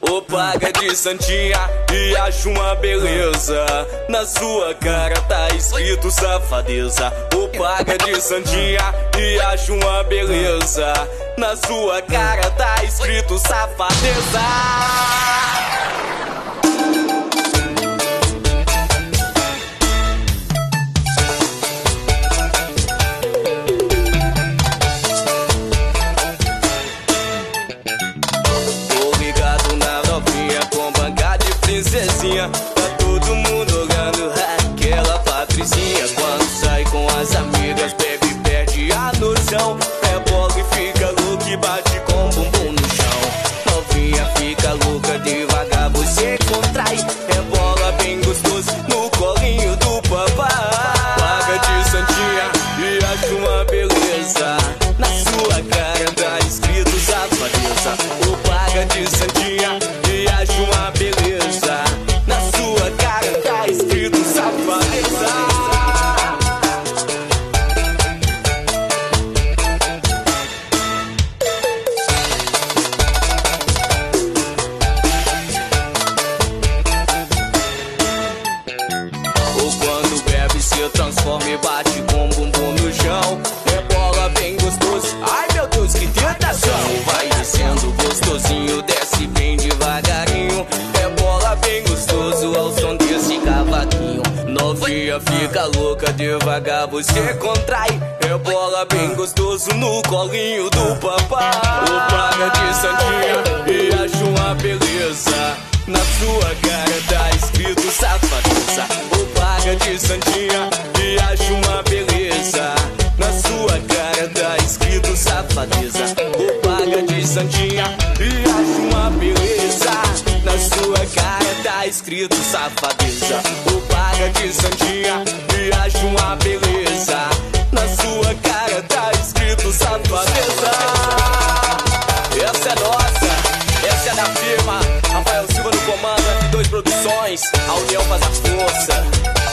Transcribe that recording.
Ô paga de santinha e acho uma beleza. Na sua cara tá escrito safadeza. Ô paga de santinha e acho uma beleza. Na sua cara tá escrito safadeza princesinha Tá todo mundo olhando aquela patricinha. Quando sai com as amigas bebe perde a noção. É bola e fica louca e bate com o bumbum no chão. Novinha fica louca devagar você contrai. É bola bem gostoso no colinho do papai. Paga de santinha e acho uma beleza Ou quando bebe se transforma e bate com o bumbum no chão. É bola bem gostoso, ai meu Deus que tentação. Vai descendo gostosinho, desce bem devagarinho. É bola bem gostoso ao som desse cavaquinho. Novinha fica louca, devagar você contrai. É bola bem gostoso no colinho do papai. O paga de santinha e acho uma beleza Na sua santinha e acho uma beleza. Na sua cara tá escrito safadeza O paga de santinha e acho uma beleza. Na sua cara tá escrito safadeza Essa é nossa, essa é da firma. Rafael Silva no comando, F2 Produções. A união faz a força